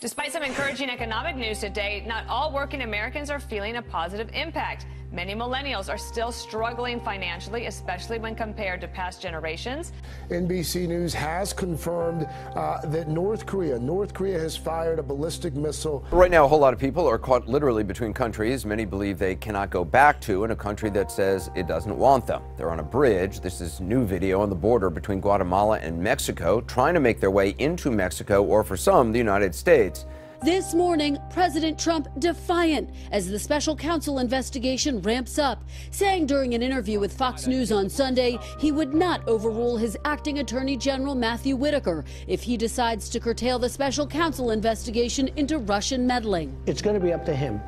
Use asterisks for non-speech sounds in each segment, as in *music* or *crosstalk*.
Despite some encouraging economic news today, not all working Americans are feeling a positive impact. Many millennials are still struggling financially, especially when compared to past generations. NBC News has confirmed uh, that North Korea, North Korea has fired a ballistic missile. Right now, a whole lot of people are caught literally between countries. Many believe they cannot go back to in a country that says it doesn't want them. They're on a bridge. This is new video on the border between Guatemala and Mexico, trying to make their way into Mexico or, for some, the United States. This morning, President Trump defiant as the special counsel investigation ramps up, saying during an interview with Fox News on Sunday he would not overrule his acting Attorney General Matthew Whitaker if he decides to curtail the special counsel investigation into Russian meddling. It's going to be up to him.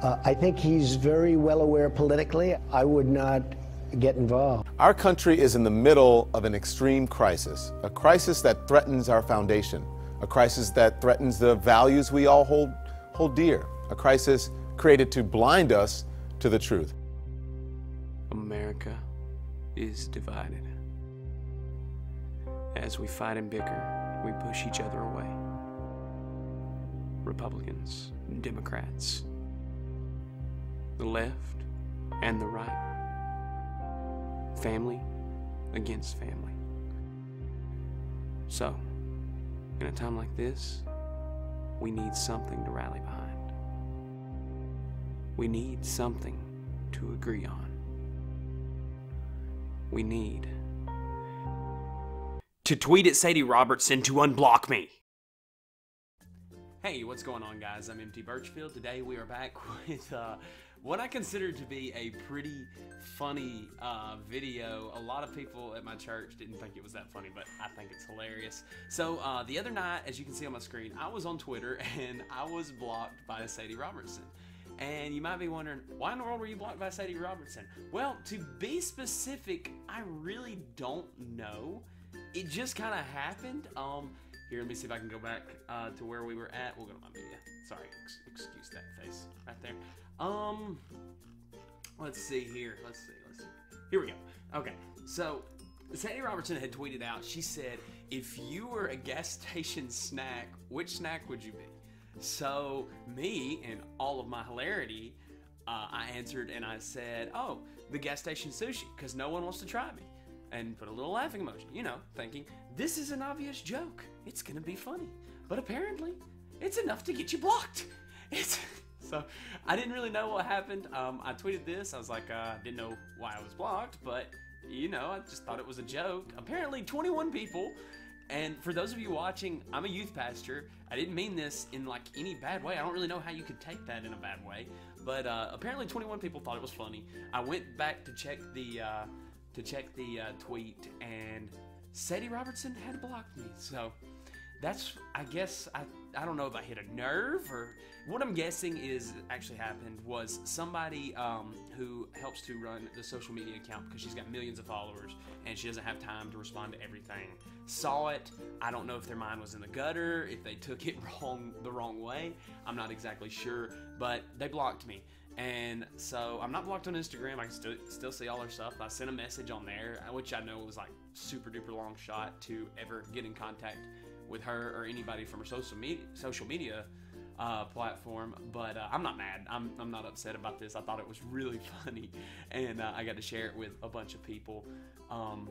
Uh, I think he's very well aware politically. I would not get involved. Our country is in the middle of an extreme crisis, a crisis that threatens our foundation a crisis that threatens the values we all hold, hold dear, a crisis created to blind us to the truth. America is divided. As we fight and bicker, we push each other away. Republicans, Democrats, the left and the right, family against family. So, in a time like this, we need something to rally behind. We need something to agree on. We need to tweet at Sadie Robertson to unblock me. Hey, what's going on, guys? I'm MT Birchfield. Today we are back *laughs* with uh, what I consider to be a pretty funny uh, video. A lot of people at my church didn't think it was that funny, but I think it's hilarious. So uh, the other night, as you can see on my screen, I was on Twitter *laughs* and I was blocked by Sadie Robertson. And you might be wondering, why in the world were you blocked by Sadie Robertson? Well, to be specific, I really don't know. It just kind of happened. Um, here, let me see if I can go back uh, to where we were at. We'll go to my media. Sorry, ex excuse that face right there. Um, let's see here. Let's see. Let's see. Here we go. Okay, so Sadie Robertson had tweeted out. She said, "If you were a gas *laughs* station snack, which snack would you be?" So me, and all of my hilarity, uh, I answered and I said, "Oh, the gas station sushi," because no one wants to try me, and put a little laughing emoji. You know, thinking this is an obvious joke. It's gonna be funny, but apparently, it's enough to get you blocked. *laughs* It's so I didn't really know what happened. Um, I tweeted this. I was like, uh, didn't know why I was blocked, but you know, I just thought it was a joke. Apparently, 21 people. And for those of you watching, I'm a youth pastor. I didn't mean this in like any bad way. I don't really know how you could take that in a bad way. But uh, apparently, 21 people thought it was funny. I went back to check the uh, to check the uh, tweet, and Sadie Robertson had blocked me. So that's I guess I I don't know if I hit a nerve or what I'm guessing is actually happened was somebody um, who helps to run the social media account because she's got millions of followers and she doesn't have time to respond to everything. Saw it. I don't know if their mind was in the gutter, if they took it *laughs* wrong the wrong way. I'm not exactly sure, but they blocked me. And so I'm not blocked on Instagram. I can still still see all her stuff. I sent a message on there, which I know was like super duper long shot to ever get in contact with her or anybody from her social media social media uh, platform. But uh, I'm not mad. I'm, I'm not upset about this. I thought it was really *laughs* funny, and uh, I got to share it with a bunch of people um,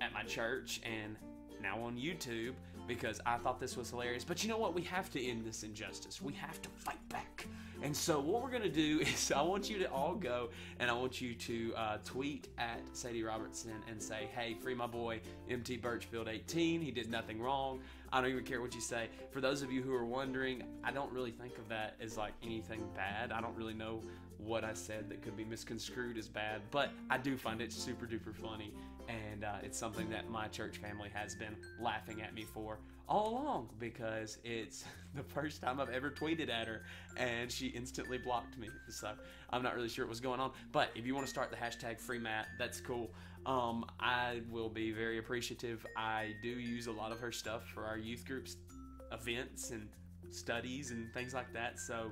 at my church and now on YouTube because I thought this was hilarious. But you know what? We have to end this injustice. We have to fight back. And so what we're gonna do *laughs* is I want you to all go and I want you to uh, tweet at Sadie Robertson and say, "Hey, free my boy MT Birchfield 18. He did nothing wrong. I don't even care what you say." For those of you who are wondering, I don't really think of that as like anything bad. I don't really know what I said that could be misconstrued as bad, but I do find it super duper funny, and uh, it's something that my church family has been laughing at me for all along because it's *laughs* the first time I've ever tweeted at her and she instantly blocked me. So I'm not really sure what was going on. But if you want to start the hashtag free Matt, that's cool. Um, I will be very appreciative. I do use a lot of her stuff for our youth groups events and studies and things like that. So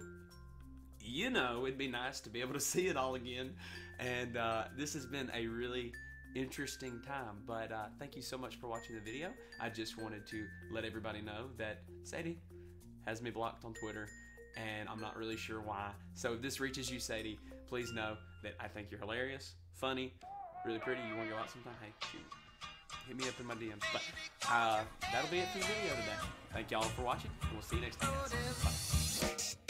you know, it'd be nice to be able to see it all again. And uh, this has been a really interesting time. But uh, thank you so much for watching the video. I just wanted to let everybody know that Sadie has me blocked on Twitter, and I'm not really sure why. So if this reaches you, Sadie, please know that I think you're hilarious, funny, really pretty. You want to go out sometime? Hey, shoot. Hit me up in my DMs. But uh, that'll be it for the video today. Thank y'all for watching, and we'll see you next time. Bye.